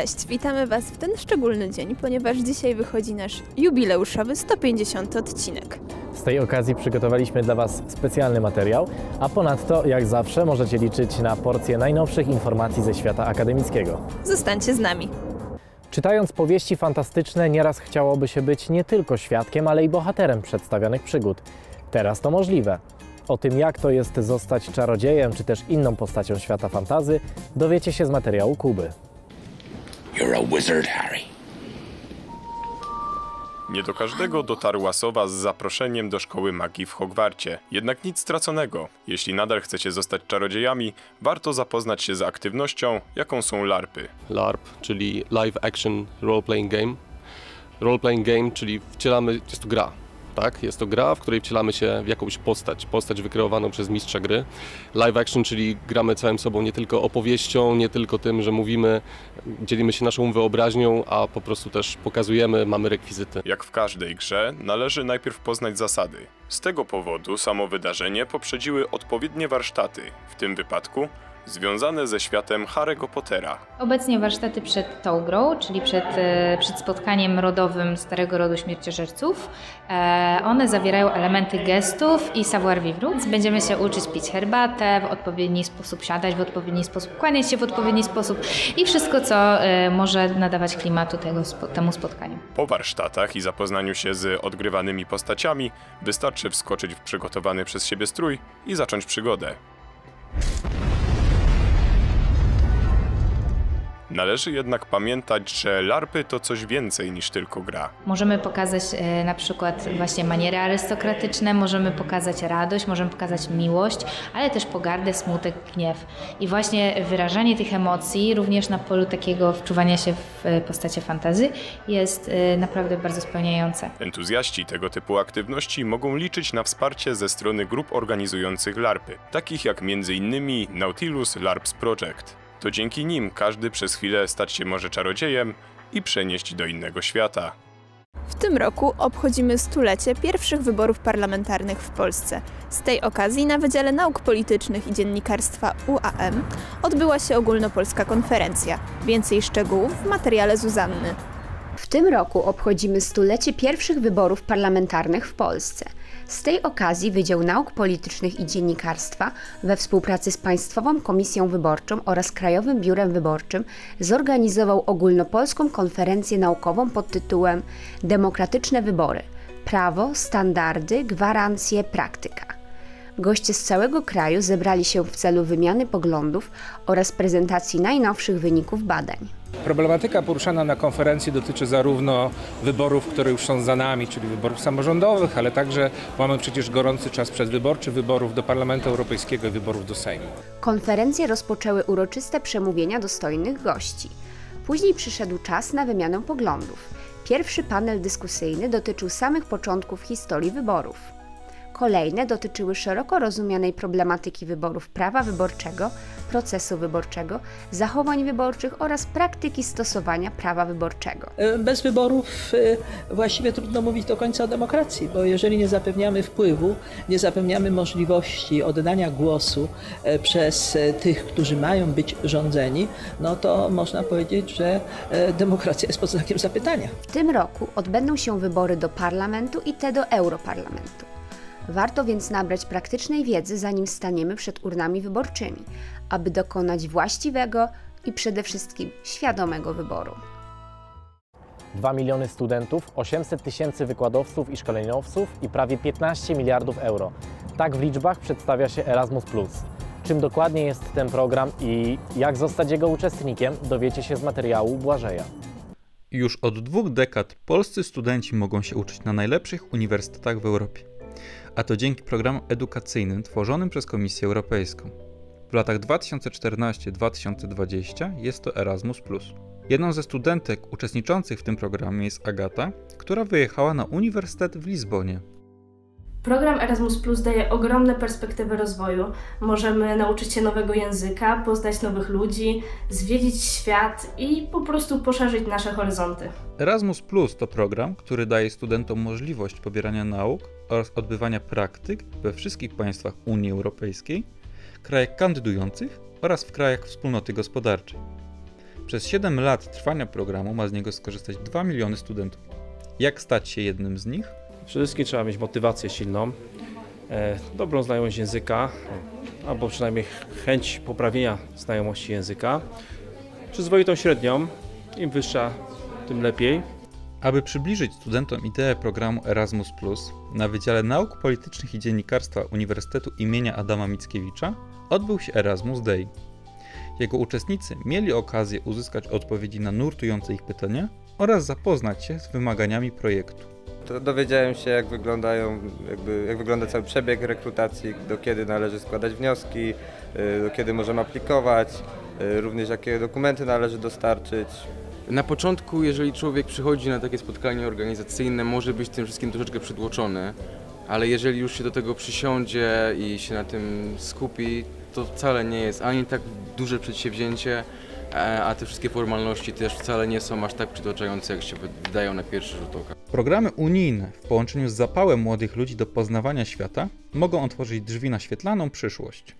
Cześć, witamy Was w ten szczególny dzień, ponieważ dzisiaj wychodzi nasz jubileuszowy 150 odcinek. Z tej okazji przygotowaliśmy dla Was specjalny materiał, a ponadto, jak zawsze, możecie liczyć na porcję najnowszych informacji ze świata akademickiego. Zostańcie z nami. Czytając powieści fantastyczne, nieraz chciałoby się być nie tylko świadkiem, ale i bohaterem przedstawianych przygód. Teraz to możliwe. O tym, jak to jest zostać czarodziejem, czy też inną postacią świata fantazy, dowiecie się z materiału Kuby. You're a wizard, Harry. Nie do każdego dotarła sowa z zaproszeniem do szkoły magii w Hogwarcie. Jednak nic straconego. Jeśli nadal chcecie zostać czarodziejami, warto zapoznać się z aktywnością, jaką są larpy. LARP, czyli Live Action Role Playing Game. Role Playing Game, czyli wcielamy, jest to gra, tak? Jest to gra, w której wcielamy się w jakąś postać, postać wykreowaną przez mistrza gry. Live Action, czyli gramy całym sobą nie tylko opowieścią, nie tylko tym, że mówimy, dzielimy się naszą wyobraźnią, a po prostu też pokazujemy, mamy rekwizyty. Jak w każdej grze, należy najpierw poznać zasady. Z tego powodu samo wydarzenie poprzedziły odpowiednie warsztaty, w tym wypadku związane ze światem Harry'ego Pottera. Obecnie warsztaty przed tą grą, czyli przed, e, przed spotkaniem rodowym Starego Rodu Śmierciożerców. E, one zawierają elementy gestów i savoir-vivre. Więc Będziemy się uczyć pić herbatę, w odpowiedni sposób siadać, w odpowiedni sposób kłaniać się w odpowiedni sposób i wszystko, co e, może nadawać klimatu tego, temu spotkaniu. Po warsztatach i zapoznaniu się z odgrywanymi postaciami, wystarczy wskoczyć w przygotowany przez siebie strój i zacząć przygodę. Należy jednak pamiętać, że larpy to coś więcej niż tylko gra. Możemy pokazać e, na przykład właśnie maniery arystokratyczne, możemy pokazać radość, możemy pokazać miłość, ale też pogardę, smutek, gniew. I właśnie wyrażanie tych emocji, również na polu takiego wczuwania się w e, postacie fantazy, jest e, naprawdę bardzo spełniające. Entuzjaści tego typu aktywności mogą liczyć na wsparcie ze strony grup organizujących larpy, takich jak m.in. Nautilus LARPS Project. To dzięki nim każdy przez chwilę stać się może czarodziejem i przenieść do innego świata. W tym roku obchodzimy stulecie pierwszych wyborów parlamentarnych w Polsce. Z tej okazji na Wydziale Nauk Politycznych i Dziennikarstwa UAM odbyła się ogólnopolska konferencja. Więcej szczegółów w materiale Zuzanny. W tym roku obchodzimy stulecie pierwszych wyborów parlamentarnych w Polsce. Z tej okazji Wydział Nauk Politycznych i Dziennikarstwa we współpracy z Państwową Komisją Wyborczą oraz Krajowym Biurem Wyborczym zorganizował ogólnopolską konferencję naukową pod tytułem Demokratyczne wybory. Prawo, standardy, gwarancje, praktyka. Goście z całego kraju zebrali się w celu wymiany poglądów oraz prezentacji najnowszych wyników badań. Problematyka poruszana na konferencji dotyczy zarówno wyborów, które już są za nami, czyli wyborów samorządowych, ale także mamy przecież gorący czas przedwyborczy, wyborów do Parlamentu Europejskiego i wyborów do Sejmu. Konferencję rozpoczęły uroczyste przemówienia dostojnych gości. Później przyszedł czas na wymianę poglądów. Pierwszy panel dyskusyjny dotyczył samych początków historii wyborów. Kolejne dotyczyły szeroko rozumianej problematyki wyborów prawa wyborczego, procesu wyborczego, zachowań wyborczych oraz praktyki stosowania prawa wyborczego. E, Bez wyborów e, właściwie trudno mówić do końca o demokracji, bo jeżeli nie zapewniamy wpływu, nie zapewniamy możliwości oddania głosu e, przez tych, którzy mają być rządzeni, no to można powiedzieć, że demokracja jest pod znakiem zapytania. W tym roku odbędą się wybory do parlamentu i te do Europarlamentu. Warto więc nabrać praktycznej wiedzy, zanim staniemy przed urnami wyborczymi, aby dokonać właściwego i przede wszystkim świadomego wyboru. 2 miliony studentów, 800 tysięcy wykładowców i szkoleniowców i prawie 15 miliardów euro. Tak w liczbach przedstawia się Erasmus. Czym dokładnie jest ten program i jak zostać jego uczestnikiem, dowiecie się z materiału Błażeja. Już od dwóch dekad polscy studenci mogą się uczyć na najlepszych uniwersytetach w Europie. A to dzięki programom edukacyjnym tworzonym przez Komisję Europejską. W latach 2014-2020 jest to Erasmus. Jedną ze studentek uczestniczących w tym programie jest Agata, która wyjechała na uniwersytet w Lizbonie. Program Erasmus Plus daje ogromne perspektywy rozwoju. Możemy nauczyć się nowego języka, poznać nowych ludzi, zwiedzić świat i po prostu poszerzyć nasze horyzonty. Erasmus Plus to program, który daje studentom możliwość pobierania nauk oraz odbywania praktyk we wszystkich państwach Unii Europejskiej, krajach kandydujących oraz w krajach wspólnoty gospodarczej. Przez 7 lat trwania programu ma z niego skorzystać 2 miliony studentów. Jak stać się jednym z nich? Przede wszystkim trzeba mieć motywację silną, e, dobrą znajomość języka, albo przynajmniej chęć poprawienia znajomości języka, przyzwoitą średnią, im wyższa, tym lepiej. Aby przybliżyć studentom ideę programu Erasmus, na Wydziale Nauk Politycznych i Dziennikarstwa Uniwersytetu imienia Adama Mickiewicza odbył się Erasmus Day. Jego uczestnicy mieli okazję uzyskać odpowiedzi na nurtujące ich pytania oraz zapoznać się z wymaganiami projektu. To dowiedziałem się, jak wyglądają, jakby, jak wygląda cały przebieg rekrutacji, do kiedy należy składać wnioski, y, do kiedy możemy aplikować, y, również jakie dokumenty należy dostarczyć. Na początku, jeżeli człowiek przychodzi na takie spotkanie organizacyjne, może być tym wszystkim troszeczkę przytłoczony, ale jeżeli już się do tego przysiądzie i się na tym skupi, to wcale nie jest ani tak duże przedsięwzięcie, a te wszystkie formalności też wcale nie są aż tak przytłaczające, jak się wydają na pierwszy rzut oka. Programy unijne w połączeniu z zapałem młodych ludzi do poznawania świata mogą otworzyć drzwi na świetlaną przyszłość.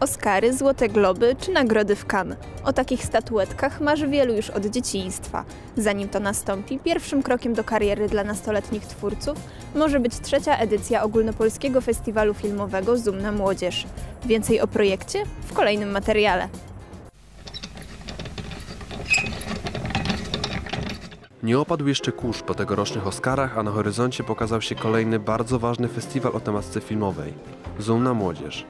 Oscary, Złote Globy czy nagrody w Cannes. O takich statuetkach marzy wielu już od dzieciństwa. Zanim to nastąpi, pierwszym krokiem do kariery dla nastoletnich twórców może być trzecia edycja ogólnopolskiego festiwalu filmowego Zoom na Młodzież. Więcej o projekcie w kolejnym materiale. Nie opadł jeszcze kurz po tegorocznych Oscarach, a na horyzoncie pokazał się kolejny bardzo ważny festiwal o tematyce filmowej Zoom na Młodzież.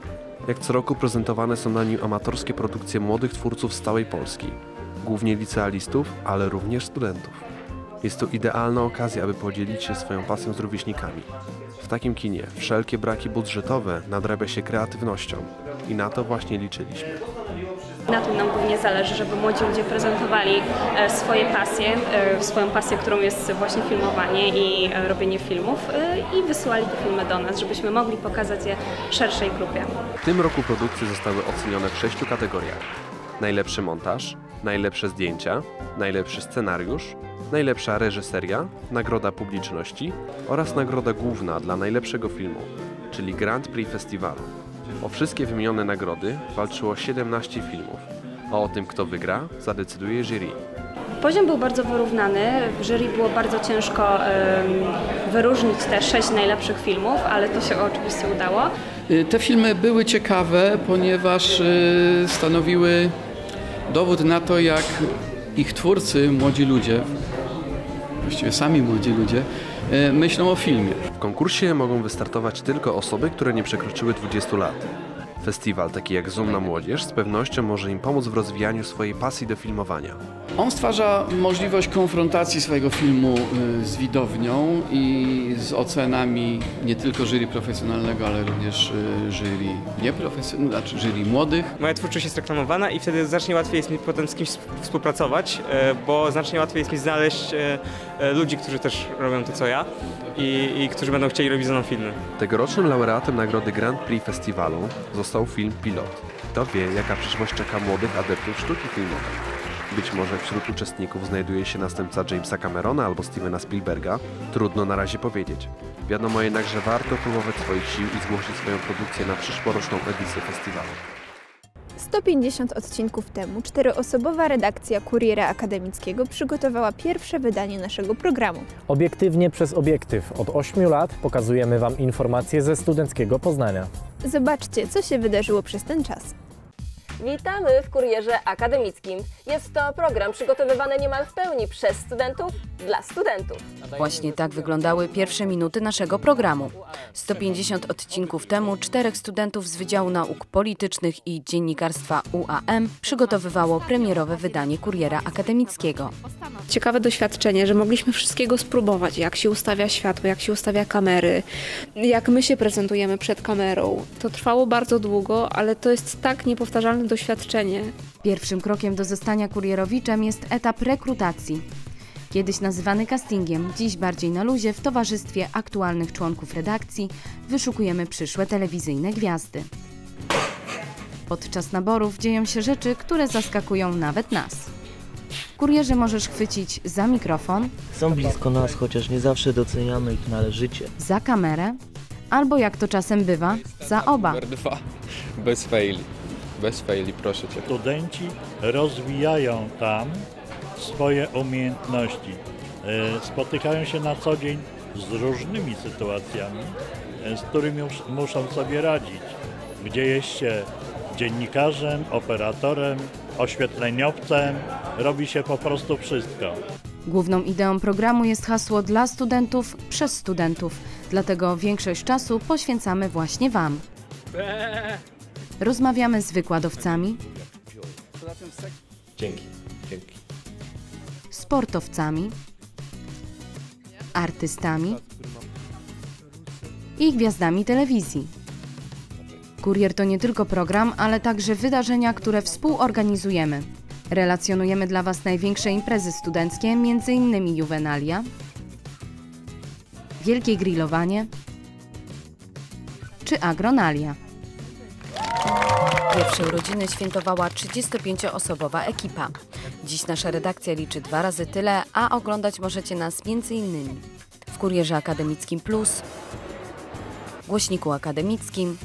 Jak co roku prezentowane są na nim amatorskie produkcje młodych twórców z całej Polski, głównie licealistów, ale również studentów. Jest to idealna okazja, aby podzielić się swoją pasją z rówieśnikami. W takim kinie wszelkie braki budżetowe nadrabia się kreatywnością i na to właśnie liczyliśmy. Na tym nam głównie zależy, żeby młodzi ludzie prezentowali e, swoje pasje, e, swoją pasję, którą jest właśnie filmowanie i e, robienie filmów i wysyłali te filmy do nas, żebyśmy mogli pokazać je szerszej grupie. W tym roku produkcje zostały ocenione w sześciu kategoriach. Najlepszy montaż, najlepsze zdjęcia, najlepszy scenariusz, najlepsza reżyseria, nagroda publiczności oraz nagroda główna dla najlepszego filmu, czyli Grand Prix Festiwalu. O wszystkie wymienione nagrody walczyło 17 filmów, a o tym, kto wygra, zadecyduje jury. Poziom był bardzo wyrównany. W jury było bardzo ciężko wyróżnić te sześć najlepszych filmów, ale to się oczywiście udało. Y, te filmy były ciekawe, ponieważ y, stanowiły dowód na to, jak ich twórcy, młodzi ludzie, właściwie sami młodzi ludzie, y, myślą o filmie. W konkursie mogą wystartować tylko osoby, które nie przekroczyły 20 lat. Festiwal taki jak Zoom na Młodzież z pewnością może im pomóc w rozwijaniu swojej pasji do filmowania. On stwarza możliwość konfrontacji swojego filmu y, z widownią i z ocenami nie tylko jury profesjonalnego, ale również y, jury nieprofesjonalnego, znaczy jury młodych. Moja twórczość jest reklamowana i wtedy znacznie łatwiej jest mi potem z kimś współpracować, y, bo znacznie łatwiej jest mi znaleźć ludzi, którzy też robią to co ja i, i którzy będą chcieli robić ze mną filmy. Tegorocznym laureatem nagrody Grand Prix Festiwalu został film Pilot. Kto wie, jaka przyszłość czeka młodych adeptów sztuki filmowej. Być może wśród uczestników znajduje się następca Jamesa Camerona albo Stevena Spielberga. Trudno na razie powiedzieć. Wiadomo jednak, że warto próbować swoich sił i zgłosić swoją produkcję na przyszłoroczną edycję festiwalu. 150 odcinków temu czteroosobowa redakcja Kuriera Akademickiego przygotowała pierwsze wydanie naszego programu. Obiektywnie przez obiektyw od 8 lat pokazujemy Wam informacje ze studenckiego Poznania. Zobaczcie, co się wydarzyło przez ten czas. Witamy w Kurierze Akademickim. Jest to program przygotowywany niemal w pełni przez studentów dla studentów. Właśnie tak wyglądały pierwsze minuty naszego programu. 150 odcinków temu czterech studentów z Wydziału Nauk Politycznych i Dziennikarstwa UAM przygotowywało premierowe wydanie Kuriera Akademickiego. Ciekawe doświadczenie, że mogliśmy wszystkiego spróbować, jak się ustawia światło, jak się ustawia kamery, jak my się prezentujemy przed kamerą. To trwało bardzo długo, ale to jest tak niepowtarzalne doświadczenie. Pierwszym krokiem do zostania kurierowiczem jest etap rekrutacji. Kiedyś nazywany castingiem, dziś bardziej na luzie w towarzystwie aktualnych członków redakcji wyszukujemy przyszłe telewizyjne gwiazdy. Podczas naborów dzieją się rzeczy, które zaskakują nawet nas. Kurierze możesz chwycić za mikrofon, Są blisko nas, chociaż nie zawsze doceniamy ich należycie. za kamerę, albo jak to czasem bywa, za oba. Numer dwa. Bez faili. Westfali, proszę Cię. Studenci rozwijają tam swoje umiejętności. E, Spotykają się na co dzień z różnymi sytuacjami, e, z którymi mus- muszą sobie radzić. Gdzie jest się dziennikarzem, operatorem, oświetleniowcem, robi się po prostu wszystko. Główną ideą programu jest hasło dla studentów przez studentów, dlatego większość czasu poświęcamy właśnie Wam. Rozmawiamy z wykładowcami, Dzięki, dzięki. sportowcami, artystami i gwiazdami telewizji. Kurier to nie tylko program, ale także wydarzenia, które współorganizujemy. Relacjonujemy dla Was największe imprezy studenckie, m.in. Juvenalia, Wielkie Grillowanie czy Agronalia. Pierwsze urodziny świętowała 35-osobowa ekipa. Dziś nasza redakcja liczy dwa razy tyle, a oglądać możecie nas m.in. w Kurierze Akademickim Plus, Głośniku Akademickim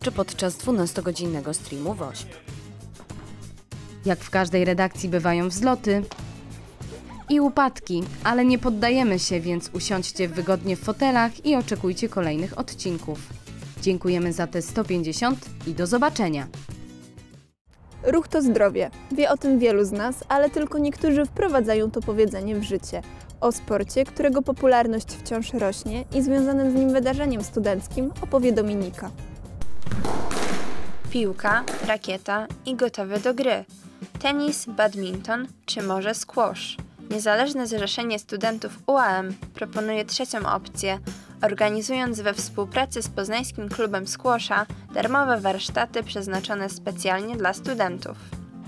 czy podczas 12-godzinnego streamu WOŚP. Jak w każdej redakcji bywają wzloty i upadki, ale nie poddajemy się, więc usiądźcie wygodnie w fotelach i oczekujcie kolejnych odcinków. Dziękujemy za te 150 i do zobaczenia! Ruch to zdrowie. Wie o tym wielu z nas, ale tylko niektórzy wprowadzają to powiedzenie w życie. O sporcie, którego popularność wciąż rośnie i związanym z nim wydarzeniem studenckim opowie Dominika. piłka, rakieta i gotowe do gry. Tenis, badminton czy może squash. Niezależne Zrzeszenie Studentów UAM proponuje trzecią opcję, organizując we współpracy z Poznańskim Klubem Squasha darmowe warsztaty przeznaczone specjalnie dla studentów.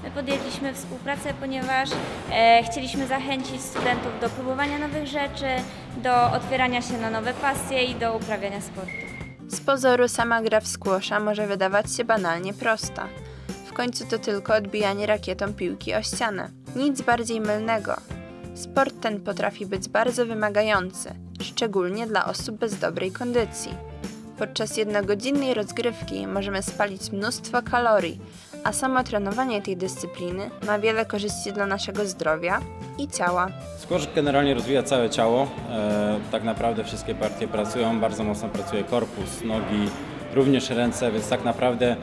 My podjęliśmy współpracę, ponieważ e, chcieliśmy zachęcić studentów do próbowania nowych rzeczy, do otwierania się na nowe pasje i do uprawiania sportu. Z pozoru sama gra w squasha może wydawać się banalnie prosta. W końcu to tylko odbijanie rakietą piłki o ścianę. Nic bardziej mylnego. Sport ten potrafi być bardzo wymagający, szczególnie dla osób bez dobrej kondycji. Podczas jednogodzinnej rozgrywki możemy spalić mnóstwo kalorii, a samo trenowanie tej dyscypliny ma wiele korzyści dla naszego zdrowia i ciała. Squash generalnie rozwija całe ciało. E, tak naprawdę wszystkie partie pracują, bardzo mocno pracuje korpus, nogi, również ręce, więc tak naprawdę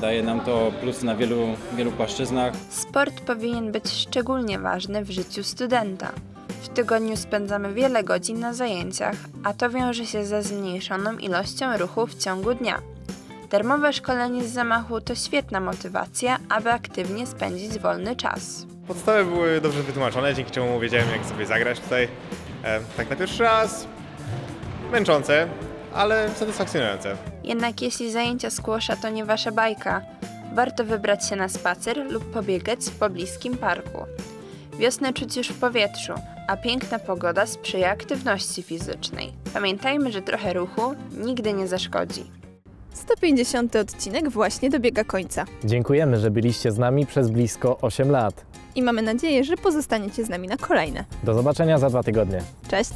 daje nam to plusy na wielu, wielu płaszczyznach. Sport powinien być szczególnie ważny w życiu studenta. W tygodniu spędzamy wiele godzin na zajęciach, a to wiąże się ze zmniejszoną ilością ruchu w ciągu dnia. Darmowe szkolenie z zamachu to świetna motywacja, aby aktywnie spędzić wolny czas. Podstawy były dobrze wytłumaczone, dzięki czemu wiedziałem jak sobie zagrać tutaj. E, tak na pierwszy raz męczące, ale satysfakcjonujące. Jednak jeśli zajęcia squasha to nie wasza bajka, warto wybrać się na spacer lub pobiegać w pobliskim parku. Wiosnę czuć już w powietrzu, a piękna pogoda sprzyja aktywności fizycznej. Pamiętajmy, że trochę ruchu nigdy nie zaszkodzi. 150 odcinek właśnie dobiega końca. Dziękujemy, że byliście z nami przez blisko 8 lat. I mamy nadzieję, że pozostaniecie z nami na kolejne. Do zobaczenia za dwa tygodnie. Cześć!